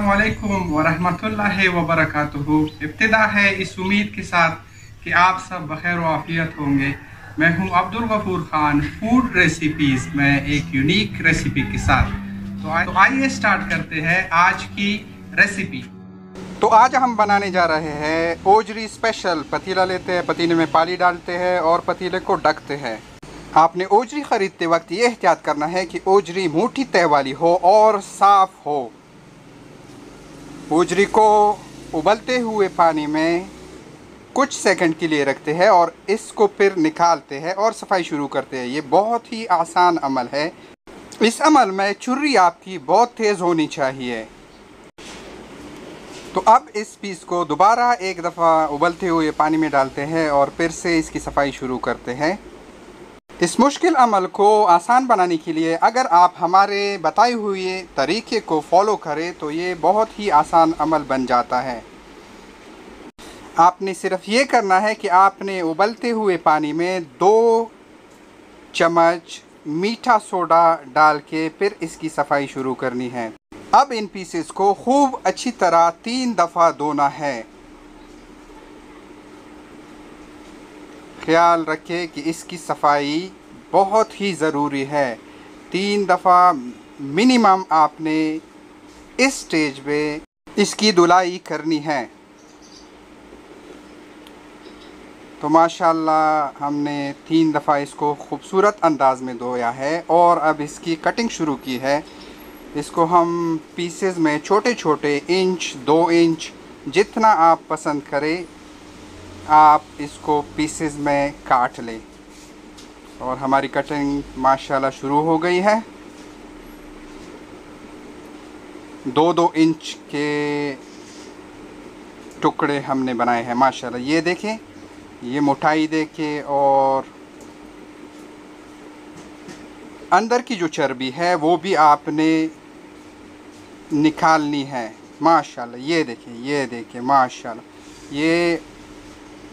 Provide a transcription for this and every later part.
वालेकुम वरहमतुल्लाहि वबरकातुहू। इब्तिदा है इस उम्मीद के साथ कि आप सब बखैर आफियत होंगे। मैं हूँ अब्दुल गफूर खान फ़ूड रेसिपीज़ में एक यूनिक रेसिपी के साथ। तो, तो आइए स्टार्ट करते हैं आज की रेसिपी तो आज हम बनाने जा रहे हैं ओजरी स्पेशल पतीला लेते हैं पतीले में पानी डालते हैं और पतीले को ढकते हैं। आपने ओजरी ख़रीदते वक्त ये एहतियात करना है कि ओजरी मोटी तय वाली हो और साफ़ हो। ओजरी को उबलते हुए पानी में कुछ सेकंड के लिए रखते हैं और इसको फिर निकालते हैं और सफ़ाई शुरू करते हैं। ये बहुत ही आसान अमल है। इस अमल में चुर्री आपकी बहुत तेज़ होनी चाहिए। तो अब इस पीस को दोबारा एक दफ़ा उबलते हुए पानी में डालते हैं और फिर से इसकी सफ़ाई शुरू करते हैं। इस मुश्किल अमल को आसान बनाने के लिए अगर आप हमारे बताए हुए तरीके को फॉलो करें तो ये बहुत ही आसान अमल बन जाता है। आपने सिर्फ़ ये करना है कि आपने उबलते हुए पानी में दो चम्मच मीठा सोडा डाल के फिर इसकी सफ़ाई शुरू करनी है। अब इन पीसेस को खूब अच्छी तरह तीन दफ़ा धोना है। ख्याल रखें कि इसकी सफ़ाई बहुत ही ज़रूरी है। तीन दफ़ा मिनिमम आपने इस स्टेज पे इसकी धुलाई करनी है। तो माशाल्लाह हमने तीन दफ़ा इसको खूबसूरत अंदाज में धोया है और अब इसकी कटिंग शुरू की है। इसको हम पीसेस में छोटे छोटे इंच दो इंच जितना आप पसंद करें आप इसको पीसेस में काट लें। और हमारी कटिंग माशाल्लाह शुरू हो गई है। दो दो इंच के टुकड़े हमने बनाए हैं, माशाल्लाह। ये देखें, ये मोटाई देखें और अंदर की जो चर्बी है, वो भी आपने निकालनी है। माशाल्लाह, ये देखें ये देखें, माशाल्लाह। ये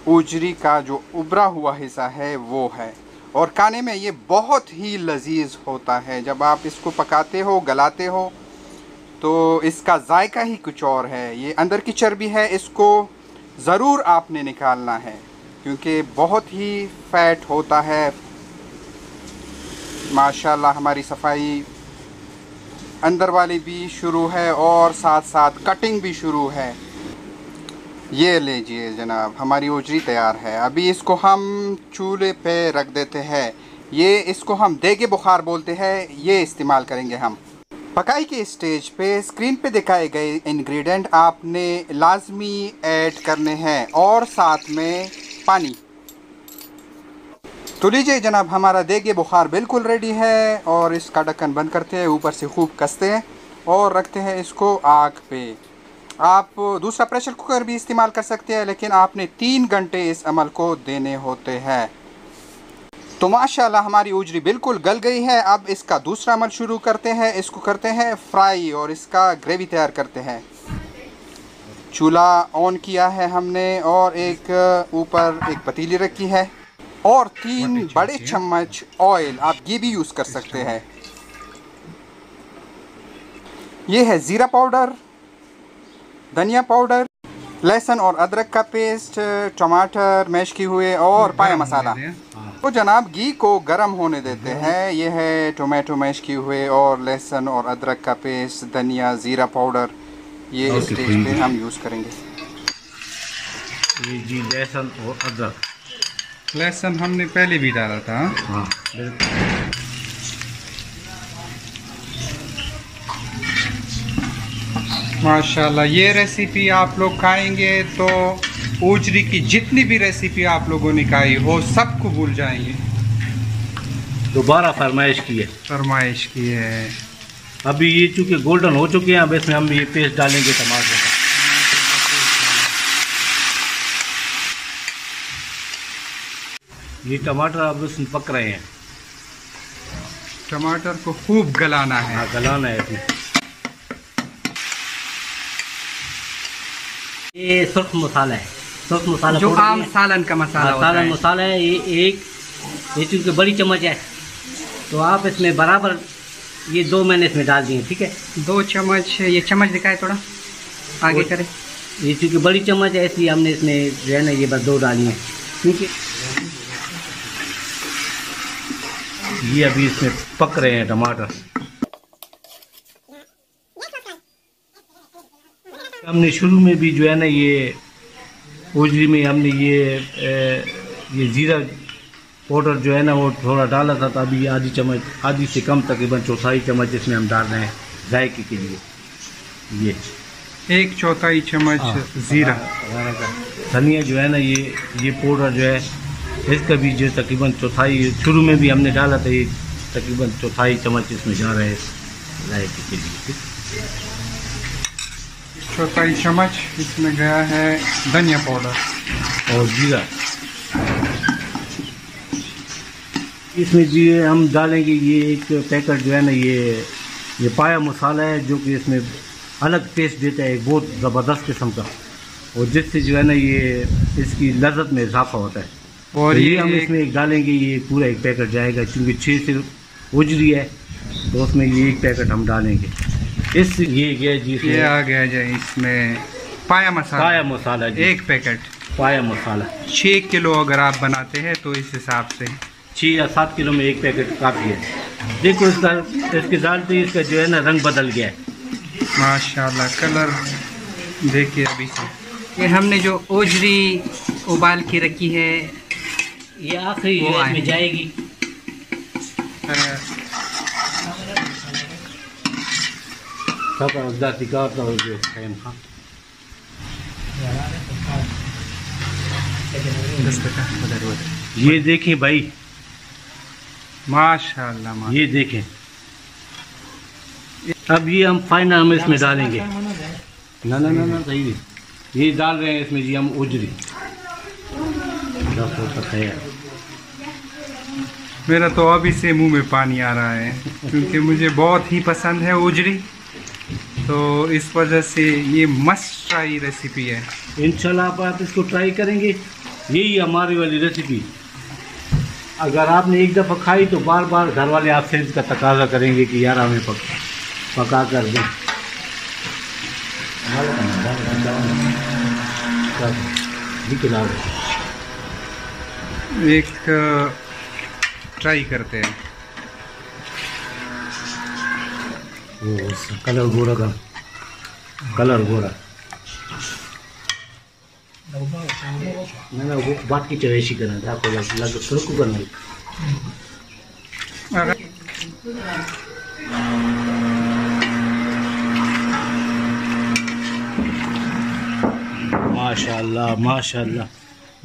उजरी का जो उभरा हुआ हिस्सा है, वो है। और खाने में ये बहुत ही लजीज होता है। जब आप इसको पकाते हो, गलाते हो तो इसका जायका ही कुछ और है। ये अंदर की चर्बी है, इसको ज़रूर आपने निकालना है, क्योंकि बहुत ही फैट होता है। माशाल्लाह, हमारी सफ़ाई अंदर वाली भी शुरू है और साथ साथ कटिंग भी शुरू है। ये लीजिए जनाब, हमारी ओजरी तैयार है। अभी इसको हम चूल्हे पे रख देते हैं। ये इसको हम देगे बुखार बोलते हैं, ये इस्तेमाल करेंगे हम। पकाई के स्टेज पे स्क्रीन पे दिखाए गए इंग्रेडिएंट आपने लाजमी ऐड करने हैं और साथ में पानी। तो लीजिए जनाब, हमारा देगे बुखार बिल्कुल रेडी है और इसका ढक्कन बंद करते हैं, ऊपर से खूब कसते हैं और रखते हैं इसको आग पे। आप दूसरा प्रेशर कुकर भी इस्तेमाल कर सकते हैं लेकिन आपने तीन घंटे इस अमल को देने होते हैं। तो माशाल्लाह हमारी उजरी बिल्कुल गल गई है। अब इसका दूसरा अमल शुरू करते हैं। इसको करते हैं फ्राई और इसका ग्रेवी तैयार करते हैं। चूल्हा ऑन किया है हमने और एक ऊपर एक पतीली रखी है और तीन बड़े चम्मच ऑयल आप ये भी यूज़ कर सकते हैं। ये है ज़ीरा पाउडर। धनिया पाउडर लहसुन और अदरक का पेस्ट टमाटर मैश किए हुए और पाया मसाला। तो जनाब घी को गरम होने देते हैं। ये है टोमेटो मैश किए हुए और लहसुन और अदरक का पेस्ट धनिया ज़ीरा पाउडर। ये स्टेज पे हम यूज़ करेंगे। ये जी लहसुन और अदरक। लहसुन हमने पहले भी डाला था। हाँ। माशाल्लाह ये रेसिपी आप लोग खाएँगे तो उजरी की जितनी भी रेसिपी आप लोगों ने खाई हो सबको भूल जाएँगे। दोबारा फरमाइश की है। फरमाइश की है। अभी ये चूँकि गोल्डन हो चुके हैं अब इसमें हम ये पेस्ट डालेंगे टमाटर का। ये टमाटर अब इसमें पक रहे हैं। टमाटर को खूब गलाना है। हाँ गलाना है इसमें ये सुर्ख मसाला है। सुर्ख मसाला जो आम सालन का मसाला हाँ, होता सालन है। मसाला है ये एक ये चूँकि बड़ी चम्मच है तो आप इसमें बराबर ये दो मैंने इसमें डाल दिए ठीक है? दो चम्मच ये चम्मच दिखाए थोड़ा आगे वो- करें। ये चूँकि बड़ी चम्मच है इसलिए हमने इसमें जो है ना ये बस दो डाली हैं क्योंकि ये अभी इसमें पक रहे हैं टमाटर। हमने शुरू में भी जो है ना ये उजली में हमने ये अ, ये ज़ीरा पाउडर जो है ना वो थोड़ा डाला था तो अभी आधी चम्मच आधी से कम तकरीबन चौथाई चम्मच इसमें हम डाल रहे हैं जायके के लिए ये एक चौथाई चम्मच हाँ। जीरा धनिया जो है ना ये ये पाउडर जो है इसका भी जो तकरीबन चौथाई शुरू में भी हमने डाला था ये तकरीबन चौथाई चम्मच इसमें जा रहे हैं जायके के लिए ठीक? चौथाई चम्मच इसमें गया है धनिया पाउडर और जीरा। इसमें जी हम डालेंगे ये एक पैकेट जो है ना ये ये पाया मसाला है जो कि इसमें अलग टेस्ट देता है बहुत ज़बरदस्त किस्म का। और जिससे जो है ना ये इसकी लजत में इजाफा होता है। और तो ये, ये हम इसमें एक डालेंगे ये पूरा एक पैकेट जाएगा क्योंकि छः से उजरी है तो उसमें ये एक पैकेट हम डालेंगे। इस ये गया जी ये आ गया जाए इसमें पाया मसाला। पाया मसाला जी। एक पैकेट। पाया मसाला। छः किलो अगर आप बनाते हैं तो इस हिसाब से। छः या सात किलो में एक पैकेट काफ़ी है। देखो इसका इसके डालते ही इसका जो है ना रंग बदल गया है। माशाल्लाह कलर देखिए अभी से। ये हमने जो ओजरी उबाल के रखी है ये आखिरी जो जाएगी। जो टाइम हाँ दस टका उधर उधर ये देखें भाई। माशाल्लाह ये देखें। अब ये हम फाइनल हम इसमें डालेंगे। ना ना ना ना सही ये डाल रहे हैं इसमें जी हम उजरी। मेरा तो अभी से मुँह में पानी आ रहा है क्योंकि मुझे बहुत ही पसंद है उजरी। तो इस वजह से ये मस्ट ट्राई रेसिपी है। इंशाल्लाह आप, आप इसको ट्राई करेंगे यही हमारी वाली रेसिपी अगर आपने एक दफ़ा खाई तो बार बार घर वाले आपसे इसका तकाजा करेंगे कि यार हमें पक, पका कर दें। एक ट्राई करते हैं। वो कलर गोरा का कलर गोरा ना ना वो बात की चवेशी करना था आपको लग लग सुरखू करना अगर माशाल्लाह माशाल्लाह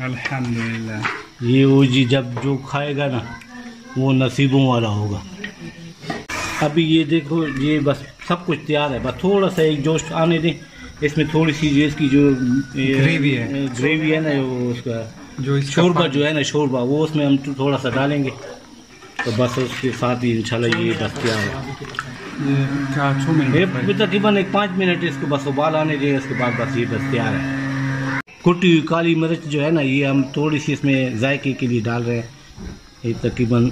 अल्हम्दुलिल्लाह ये वो जी जब जो खाएगा ना वो नसीबों वाला होगा। अभी ये देखो ये बस सब कुछ तैयार है। बस थोड़ा सा एक जोश आने दें। इसमें थोड़ी सी जो इसकी जो ग्रेवी है। ग्रेवी है ना वो उसका जो इसका शोरबा जो है ना शोरबा वो उसमें हम थोड़ा सा डालेंगे। तो बस उसके साथ ही इंशाल्लाह ये बस तैयार है। तकरीबन एक पाँच मिनट इसको बस उबाल आने दें उसके बाद बस ये बस तैयार है। कुटी हुई काली मिर्च जो है ना ये हम थोड़ी सी इसमें जायके के लिए डाल रहे हैं। ये तकरीबन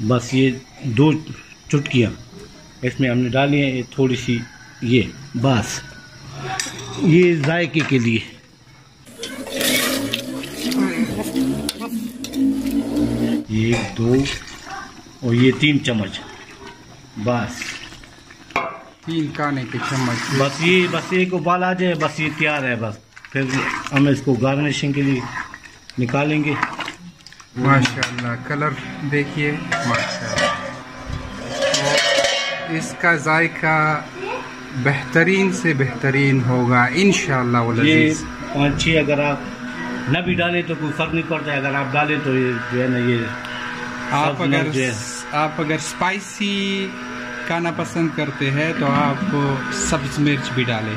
बस ये दो चुटकियाँ इसमें हमने डाली हैं ये थोड़ी सी ये बस। ये जायके के लिए। एक दो और ये तीन चम्मच बस। तीन काने के चम्मच। बस ये बस एक उबाल आ जाए बस ये तैयार है बस। फिर हम इसको गार्निशिंग के लिए निकालेंगे। माशाल्लाह कलर देखिए। माशाल्लाह और इसका जायका बेहतरीन से बेहतरीन होगा पाँच छः अगर आप न भी डालें तो कोई फ़र्क नहीं पड़ता अगर आप डालें तो ये जो है ना ये आप अगर आप अगर स्पाइसी खाना पसंद करते हैं तो आप सब्ज मिर्च भी डालें।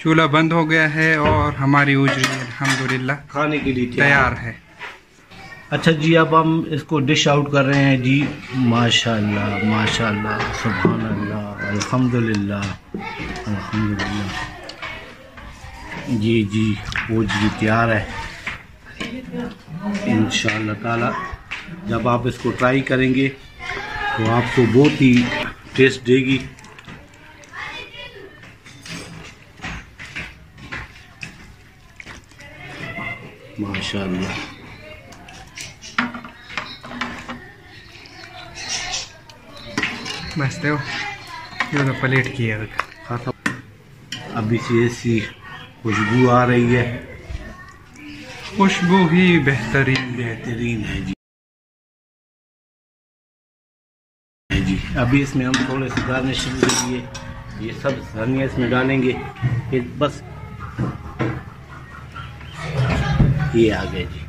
चूल्हा बंद हो गया है और हमारी उजरी अल्हम्दुलिल्लाह खाने के लिए तैयार है। अच्छा जी, अब हम इसको डिश आउट कर रहे हैं जी। माशाल्लाह माशाल्लाह सुभान अल्लाह अल्हम्दुलिल्लाह अल्हम्दुलिल्लाह। जी जी, वो जी तैयार है। इन ताला, जब आप इसको ट्राई करेंगे तो आपको बहुत ही टेस्ट देगी। माशाल्लाह। बस दो जो तो प्लेट किया खाता अभी से ऐसी खुशबू आ रही है। खुशबू ही बेहतरीन। बेहतरीन है जी। जी। अभी इसमें हम थोड़े से गार्निशिंग के लिए ये सब धनिया इसमें डालेंगे। फिर बस ये आ गए जी।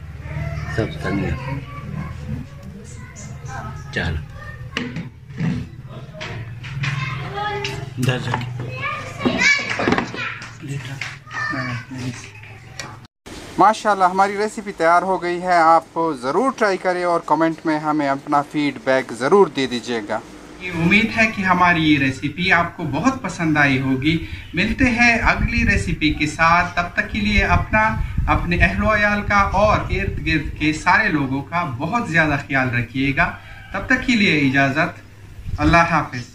सब धनिया। चलो। इधर माशाल्लाह हमारी रेसिपी तैयार हो गई है। आप ज़रूर ट्राई करें और कमेंट में हमें अपना फीडबैक ज़रूर दे दीजिएगा। ये उम्मीद है कि हमारी ये रेसिपी आपको बहुत पसंद आई होगी। मिलते हैं अगली रेसिपी के साथ। तब तक के लिए अपना अपने अहलोयाल का और इर्द गिर्द के सारे लोगों का बहुत ज़्यादा ख्याल रखिएगा। तब तक के लिए इजाज़त। अल्लाह हाफिज़।